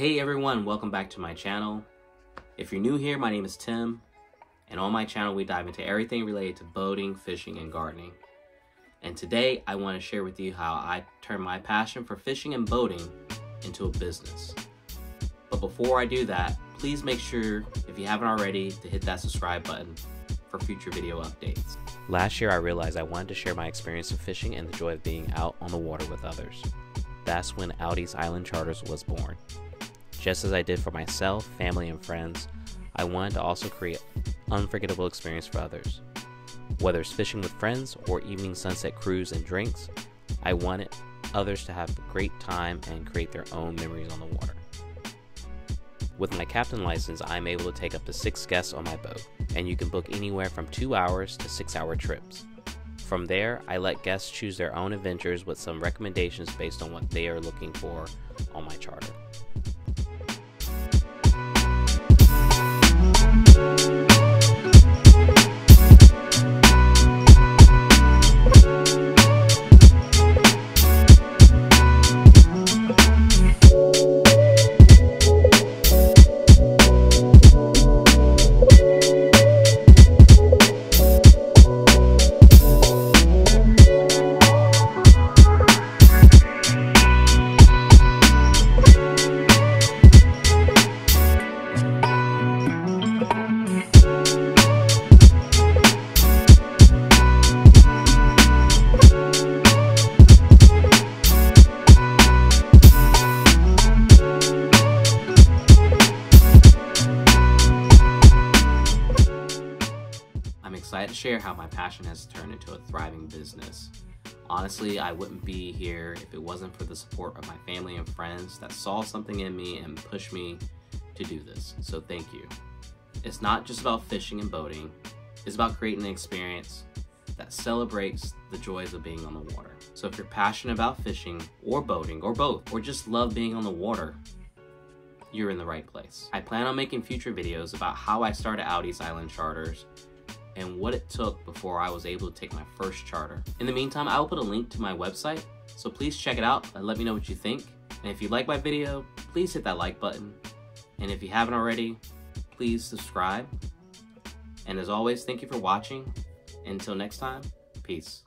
Hey everyone, welcome back to my channel. If you're new here, my name is Tim, and on my channel we dive into everything related to boating, fishing, and gardening. And today I want to share with you how I turned my passion for fishing and boating into a business. But before I do that, please make sure, if you haven't already, to hit that subscribe button for future video updates. Last year I realized I wanted to share my experience of fishing and the joy of being out on the water with others. That's when Out East Island Charters was born. Just as I did for myself, family, and friends, I wanted to also create unforgettable experience for others. Whether it's fishing with friends or evening sunset cruise and drinks, I wanted others to have a great time and create their own memories on the water. With my captain license, I'm able to take up to six guests on my boat, and you can book anywhere from two hours to six hour trips. From there, I let guests choose their own adventures with some recommendations based on what they are looking for on my charter. I'm excited to share how my passion has turned into a thriving business. Honestly, I wouldn't be here if it wasn't for the support of my family and friends that saw something in me and pushed me to do this. So thank you. It's not just about fishing and boating, it's about creating an experience that celebrates the joys of being on the water. So if you're passionate about fishing or boating or both, or just love being on the water, you're in the right place. I plan on making future videos about how I started Out East Island Charters and what it took before I was able to take my first charter. In the meantime, I will put a link to my website, so please check it out and let me know what you think. And if you like my video, please hit that like button. And if you haven't already, please subscribe. And as always, thank you for watching. Until next time, peace.